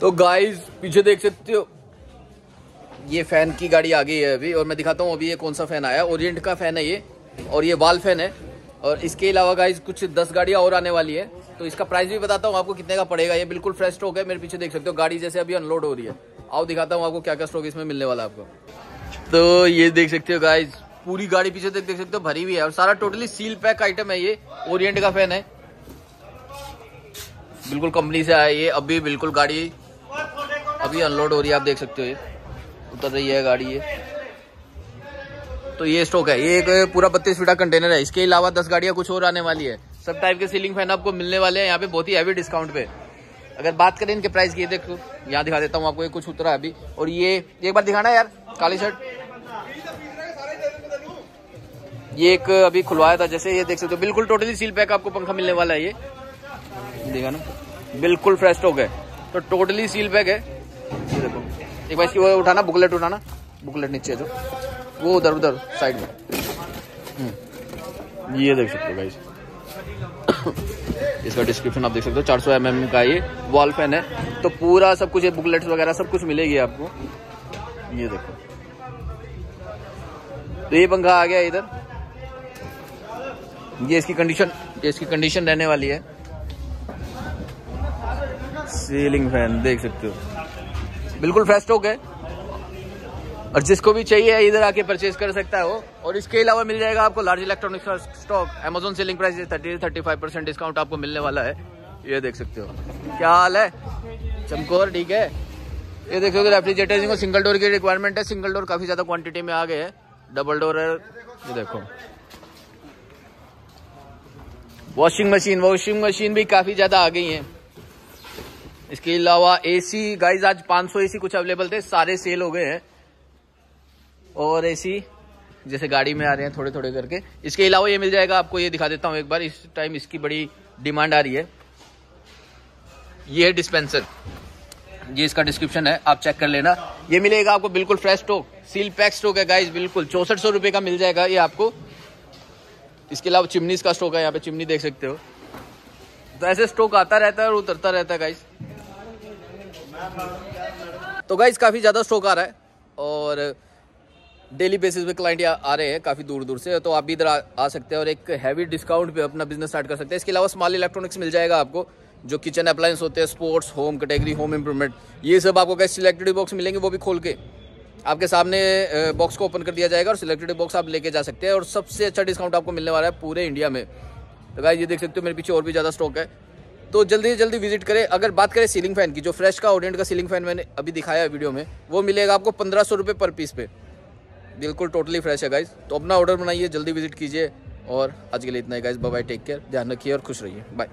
तो गाइस पीछे देख सकते हो। ये फ़ैन की गाड़ी आ गई है अभी, और मैं दिखाता हूँ अभी ये कौन सा फ़ैन आया। ओरिएंट का फ़ैन है ये, और ये वाल फ़ैन है। और इसके अलावा गाइस कुछ दस गाड़ियाँ और आने वाली है। तो इसका प्राइस भी बताता हूँ आपको कितने का पड़ेगा। ये बिल्कुल फ्रेश स्टॉक है, मेरे पीछे देख सकते हो। गाड़ी जैसे अभी अनलोड हो रही है। आओ दिखाता हूँ आपको क्या क्या स्टॉक इसमें मिलने वाला आपको। तो ये देख सकते हो गाइज़ पूरी गाड़ी पीछे देख देख सकते हो, भरी हुई है। और सारा टोटली सील पैक आइटम है ये। ओरिएंट का फ़ैन है। बिल्कुल कंपनी से आया ये। अभी बिल्कुल गाड़ी अभी अनलोड हो रही है, आप देख सकते हो ये। उतर रही है गाड़ी ये। तो ये स्टॉक है। ये एक पूरा बत्तीस फीटा कंटेनर है। इसके अलावा दस गाड़ियाँ कुछ और आने वाली है। सब टाइप के सीलिंग फ़ैन आपको मिलने वाले हैं। यहाँ पे बहुत ही हैवी डिस्काउंट पे। अगर बात करें इनके प्राइस की देखो। यहाँ दिखा देता हूँ आपको, ये कुछ उतरा अभी। और ये, एक बार दिखाना यार, काली शर्ट ये एक अभी खुलवाया था, जैसे ये देख सकते हो। बिल्कुल टोटली सील पैक आपको पंखा मिलने वाला है ये। देखा ना? बिल्कुल फ्रेश स्टॉक है। तो टोटली सील पैक है। ये देखो एक बार इसकी वो उठाना बुकलेट उठाना। बुकलेट नीचे जो। वो उधर उधर साइड में। हम्म। ये देख सकते हो गाइस इसका डिस्क्रिप्शन आप देख सकते हो। 400 सौ mm का ये वॉल फ़ैन है। तो पूरा सब कुछ ये बुकलेट्स वगैरह सब कुछ मिलेगी आपको। ये देखो। तो ये पंखा आ गया इधर। ये इसकी कंडीशन ये इसकी कंडीशन रहने वाली है। सीलिंग फ़ैन देख सकते हो। बिल्कुल फ्रेश स्टॉक है और जिसको भी चाहिए, इधर आके परचेज कर सकता है वो। और इसके अलावा मिल जाएगा आपको लार्ज इलेक्ट्रॉनिक्स का stock Amazon selling price thirty thirty five percent discount आपको मिलने वाला है। ये देख सकते हो। क्या हाल है? चमकोर, ठीक है। ये देख रेफ्रिजरेटर को सिंगल डोर की रिक्वायरमेंट है। सिंगल डोर काफ़ी ज़्यादा क्वांटिटी में आ गए हैं। डबल डोर है। ये देखो। वॉशिंग मशीन वॉशिंग मशीन भी काफ़ी ज़्यादा आ गई है। इसके अलावा एसी गाइज़ आज 500 एसी कुछ अवेलेबल थे, सारे सेल हो गए हैं। और एसी जैसे गाड़ी में आ रहे हैं थोड़े थोड़े करके। इसके अलावा ये मिल जाएगा, आपको ये दिखा देता हूँ एक बार, इस टाइम इसकी बड़ी डिमांड आ रही है। ये डिस्पेंसर ये इसका डिस्क्रिप्शन है, आप चेक कर लेना। ये मिलेगा आपको बिल्कुल fresh stock seal pack stock है गाइज़ बिल्कुल। चौसठ सौ का मिल जाएगा ये आपको। इसके अलावा चिमनीस का स्टॉक है, यहाँ पे चिमनी देख सकते हो। तो ऐसे स्टॉक आता रहता है और उतरता रहता है गाइज़ तो गाइज़ काफ़ी ज़्यादा स्टॉक आ रहा है और डेली बेसिस पे क्लाइंट आ रहे हैं काफ़ी दूर दूर से तो आप भी इधर आ, आ सकते हैं और एक हैवी डिस्काउंट पे अपना बिज़नेस स्टार्ट कर सकते हैं। इसके अलावा स्मॉल इलेक्ट्रॉनिक्स मिल जाएगा आपको जो किचन अप्लायंस होते हैं sports home category home improvement ये सब आपको कैसे सिलेक्टेड बॉक्स मिलेंगे वो भी खोल के। आपके सामने बॉक्स को ओपन कर दिया जाएगा और सिलेक्टेड बॉक्स आप लेके जा सकते हैं और सबसे अच्छा डिस्काउंट आपको मिलने वाला है पूरे इंडिया में। तो गाइस ये देख सकते हो मेरे पीछे और भी ज़्यादा स्टॉक है। तो जल्दी से जल्दी विज़िट करें। अगर बात करें सीलिंग फ़ैन की, जो फ्रेश का ऑडियंट का सीलिंग फ़ैन मैंने अभी दिखाया है वीडियो में, वो मिलेगा आपको पंद्रह सौ रुपये पर पीस पे। बिल्कुल टोटली फ्रेश है गाइज़ तो अपना ऑर्डर बनाइए, जल्दी विज़िट कीजिए और आज के लिए इतना ही गाइज़ बाय टेक केयर ध्यान रखिए और खुश रहिए। बाय